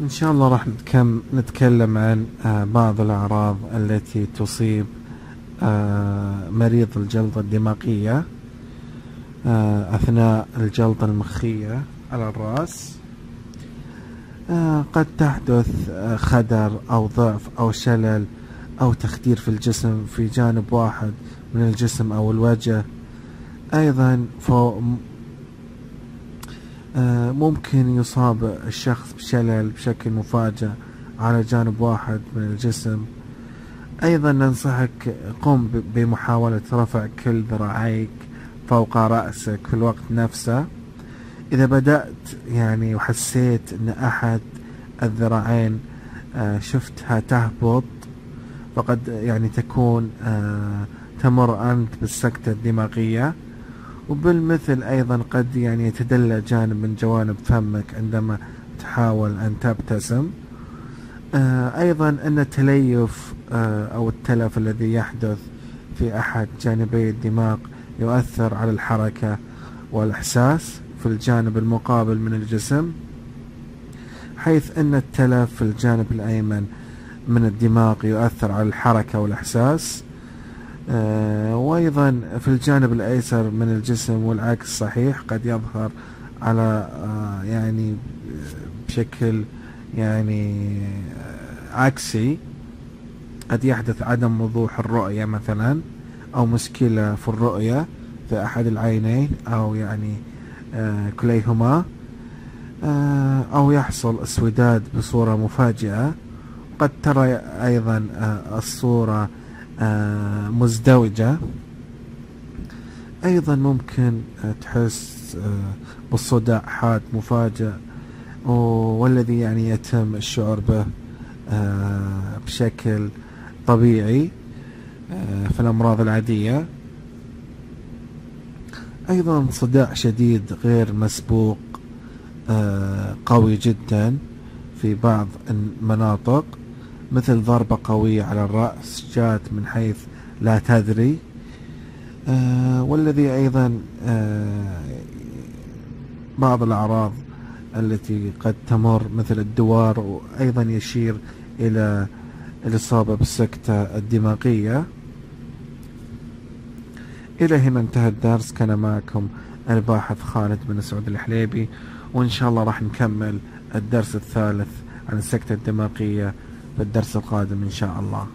إن شاء الله راح نتكم نتكلم عن آه، بعض الأعراض التي تصيب آه، مريض الجلطة الدماغية آه، أثناء الجلطة المخية على الرأس. قد تحدث خدر أو ضعف أو شلل أو تخدير في الجسم في جانب واحد من الجسم أو الوجه. أيضا ممكن يصاب الشخص بشلل بشكل مفاجئ على جانب واحد من الجسم. أيضا ننصحك قم بمحاولة رفع كل ذراعيك فوق رأسك في الوقت نفسه. إذا بدأت يعني وحسيت أن أحد الذراعين آه، شفتها تهبط فقد يعني تكون آه، تمر أنت بالسكتة الدماغية. وبالمثل أيضا قد يعني يتدلى جانب من جوانب فمك عندما تحاول أن تبتسم. آه أيضا أن التليف آه أو التلف الذي يحدث في أحد جانبي الدماغ يؤثر على الحركة والإحساس في الجانب المقابل من الجسم حيث أن التلف في الجانب الأيمن من الدماغ يؤثر على الحركة والإحساس. وأيضا في الجانب الأيسر من الجسم والعكس صحيح قد يظهر على آه، يعني بشكل يعني آه، عكسي. قد يحدث عدم وضوح الرؤية مثلا أو مشكلة في الرؤية في أحد العينين أو يعني كليهما. أو يحصل اسوداد بصورة مفاجئة. قد ترى أيضا الصورة آه، مزدوجة. أيضا ممكن تحس آه، بالصداع حاد مفاجئ والذي يعني يتم الشعور به آه، بشكل طبيعي في الأمراض العادية. أيضا صداع شديد غير مسبوق قوي جدا في بعض المناطق. مثل ضربة قوية على الرأس جاءت من حيث لا تدري. آه والذي أيضا آه بعض الأعراض التي قد تمر مثل الدوار وأيضا يشير إلى الإصابة بالسكتة الدماغية. إلى هنا انتهى الدرس. كان معكم الباحث خالد بن سعود الحليبي وإن شاء الله راح نكمل الدرس الثالث عن السكتة الدماغية في الدرس القادم إن شاء الله.